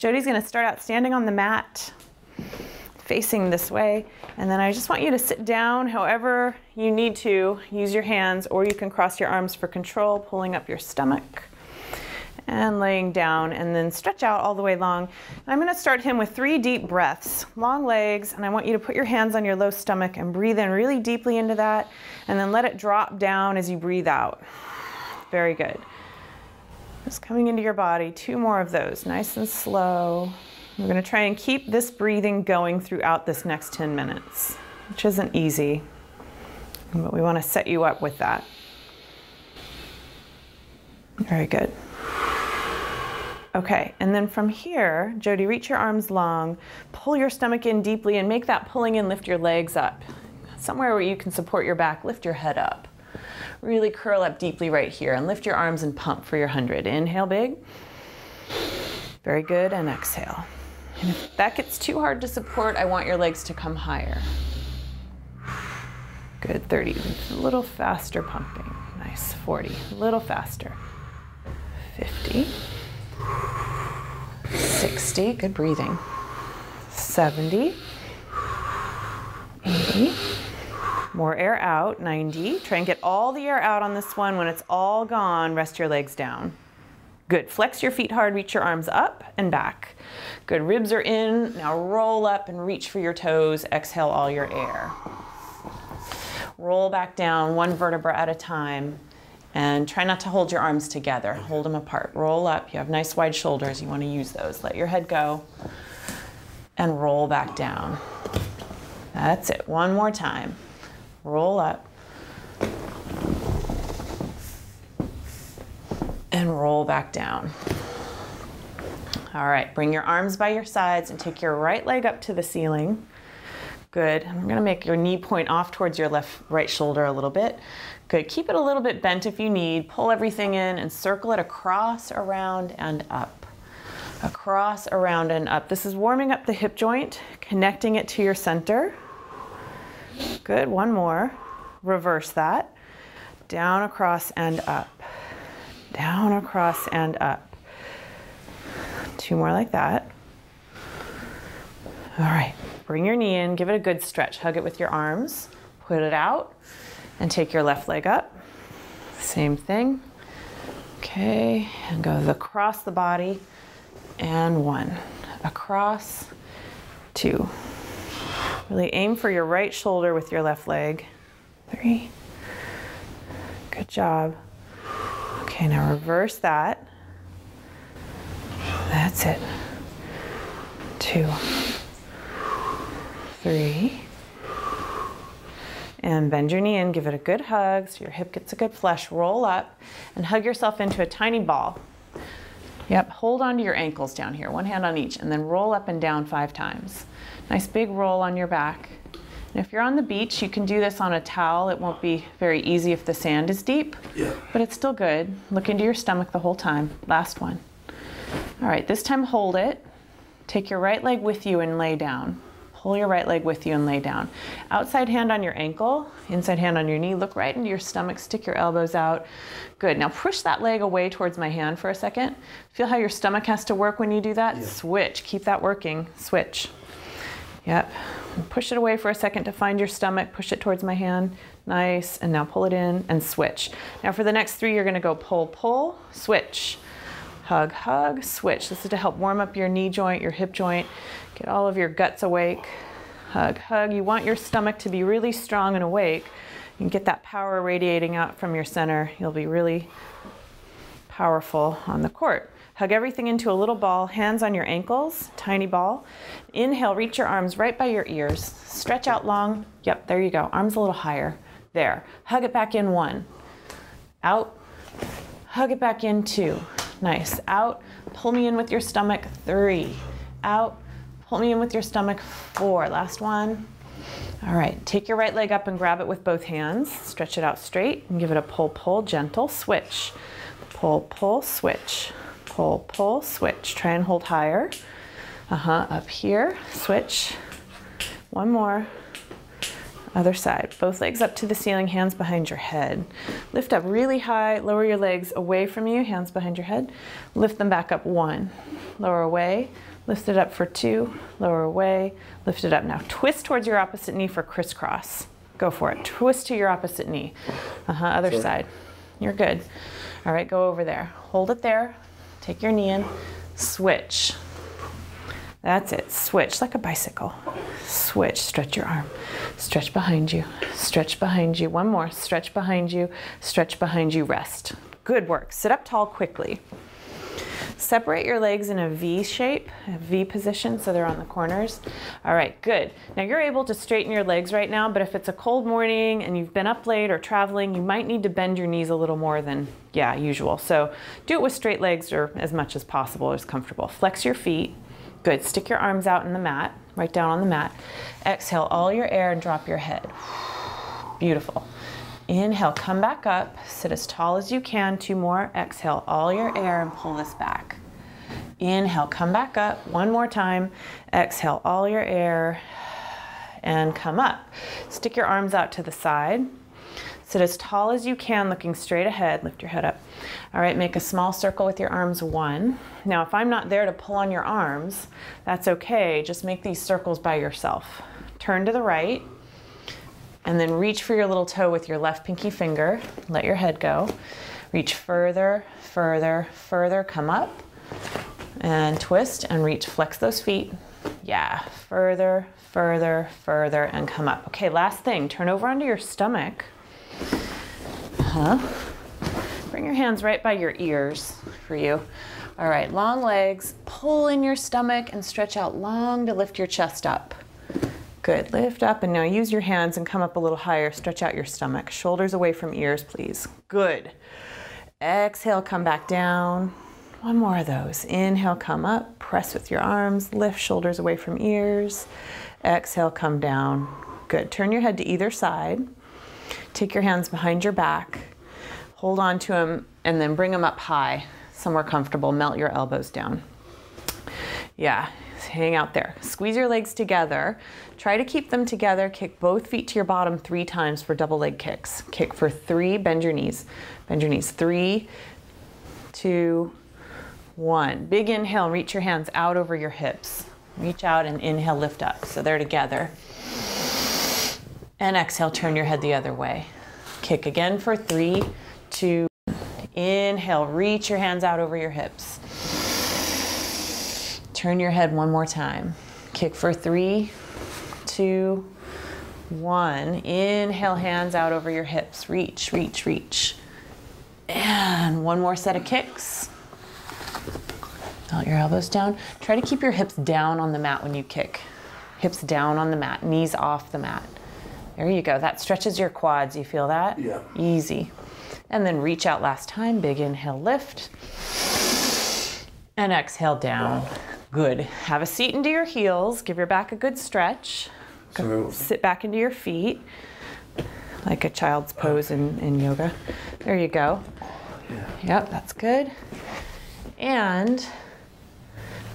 Jody's gonna start out standing on the mat, facing this way, and then I just want you to sit down however you need to. Use your hands, or you can cross your arms for control, pulling up your stomach and laying down and then stretch out all the way long. And I'm gonna start him with three deep breaths, long legs, and I want you to put your hands on your low stomach and breathe in really deeply into that, and then let it drop down as you breathe out. Very good. Just coming into your body, two more of those, nice and slow. We're gonna try and keep this breathing going throughout this next 10 minutes, which isn't easy, but we wanna set you up with that. Very good. Okay, and then from here, Jody, reach your arms long, pull your stomach in deeply, and make that pulling in lift your legs up. Somewhere where you can support your back, lift your head up. Really curl up deeply right here and lift your arms and pump for your 100. Inhale big. Very good, and exhale. And if that gets too hard to support, I want your legs to come higher. Good, 30. A little faster pumping. Nice, 40. A little faster. 50. 60, good breathing. 70, 80, more air out, 90. Try and get all the air out on this one. When it's all gone, rest your legs down. Good, flex your feet hard, reach your arms up and back. Good, ribs are in, now roll up and reach for your toes, exhale all your air. Roll back down, one vertebra at a time. And try not to hold your arms together. Hold them apart. Roll up. You have nice wide shoulders. You want to use those. Let your head go. And roll back down. That's it. One more time. Roll up. And roll back down. All right, bring your arms by your sides and take your right leg up to the ceiling. Good. I'm going to make your knee point off towards your left right shoulder a little bit. Good. Keep it a little bit bent if you need. Pull everything in and circle it across, around, and up. Across, around, and up. This is warming up the hip joint, connecting it to your center. Good. One more. Reverse that. Down, across, and up. Down, across, and up. Two more like that. All right. Bring your knee in. Give it a good stretch. Hug it with your arms. Put it out and take your left leg up. Same thing. Okay, and go across the body. And one. Across, two. Really aim for your right shoulder with your left leg. Three. Good job. Okay, now reverse that. That's it. Two. Three and bend your knee in, give it a good hug so your hip gets a good flush. Roll up and hug yourself into a tiny ball. Yep, hold on to your ankles down here, one hand on each, and then roll up and down five times. Nice big roll on your back. And if you're on the beach, you can do this on a towel. It won't be very easy if the sand is deep, yeah. but it's still good. Look into your stomach the whole time. Last one. All right, this time hold it. Take your right leg with you and lay down. Pull your right leg with you and lay down. Outside hand on your ankle, inside hand on your knee. Look right into your stomach, stick your elbows out. Good. Now push that leg away towards my hand for a second. Feel how your stomach has to work when you do that? Yeah. Switch. Keep that working. Switch. Yep. Push it away for a second to find your stomach. Push it towards my hand. Nice. And now pull it in and switch. Now for the next three, you're going to go pull, pull, switch. Hug, hug, switch. This is to help warm up your knee joint, your hip joint. Get all of your guts awake. Hug, hug. You want your stomach to be really strong and awake. You get that power radiating out from your center. You'll be really powerful on the court. Hug everything into a little ball, hands on your ankles, tiny ball. Inhale, reach your arms right by your ears. Stretch out long. Yep, there you go. Arms a little higher. There. Hug it back in one. Out. Hug it back in two. Nice. Out. Pull me in with your stomach. Three. Out. Pull me in with your stomach, four. Last one. All right, take your right leg up and grab it with both hands. Stretch it out straight and give it a pull, pull, gentle switch. Pull, pull, switch. Pull, pull, switch. Try and hold higher. Uh-huh, up here, switch. One more. Other side. Both legs up to the ceiling, hands behind your head. Lift up really high, lower your legs away from you, hands behind your head. Lift them back up one. Lower away, lift it up for two, lower away, lift it up. Now twist towards your opposite knee for crisscross. Go for it. Twist to your opposite knee. Uh huh, other side. You're good. All right, go over there. Hold it there. Take your knee in. Switch. That's it. Switch like a bicycle. Switch. Stretch your arm. Stretch behind you. Stretch behind you. One more. Stretch behind you. Stretch behind you. Rest. Good work. Sit up tall quickly. Separate your legs in a V shape, a V position, so they're on the corners. All right, good. Now you're able to straighten your legs right now, but if it's a cold morning and you've been up late or traveling, you might need to bend your knees a little more than, yeah, usual. So do it with straight legs or as much as possible, as comfortable. Flex your feet. Good. Stick your arms out in the mat, right down on the mat. Exhale all your air and drop your head. Beautiful. Inhale, come back up, sit as tall as you can. Two more. Exhale all your air and pull this back. Inhale, come back up. One more time. Exhale all your air and come up. Stick your arms out to the side. Sit as tall as you can, looking straight ahead. Lift your head up. All right, make a small circle with your arms. One. Now, if I'm not there to pull on your arms, that's okay. Just make these circles by yourself. Turn to the right and then reach for your little toe with your left pinky finger. Let your head go. Reach further, further, further. Come up and twist and reach. Flex those feet. Yeah, further, further, further, and come up. Okay, last thing. Turn over onto your stomach. Huh? Bring your hands right by your ears for you. All right, long legs. Pull in your stomach and stretch out long to lift your chest up. Good. Lift up and now use your hands and come up a little higher. Stretch out your stomach. Shoulders away from ears, please. Good. Exhale, come back down. One more of those. Inhale, come up. Press with your arms. Lift shoulders away from ears. Exhale, come down. Good. Turn your head to either side. Take your hands behind your back. Hold on to them and then bring them up high, somewhere comfortable. Melt your elbows down. Yeah, hang out there. Squeeze your legs together. Try to keep them together. Kick both feet to your bottom three times for double leg kicks. Kick for three, bend your knees. Bend your knees. Three, two, one. Big inhale, reach your hands out over your hips. Reach out and inhale, lift up. So they're together. And exhale, turn your head the other way. Kick again for three, two, inhale, reach your hands out over your hips. Turn your head one more time. Kick for three, two, one. Inhale, hands out over your hips. Reach, reach, reach. And one more set of kicks. Melt your elbows down. Try to keep your hips down on the mat when you kick. Hips down on the mat, knees off the mat. There you go. That stretches your quads. You feel that? Yeah. Easy. And then reach out last time. Big inhale, lift. And exhale down. Good. Have a seat into your heels. Give your back a good stretch. So, Sit back into your feet like a child's pose in, in yoga. There you go. Yeah. Yep, that's good. And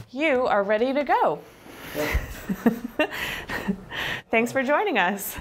you are ready to go. Thanks for joining us.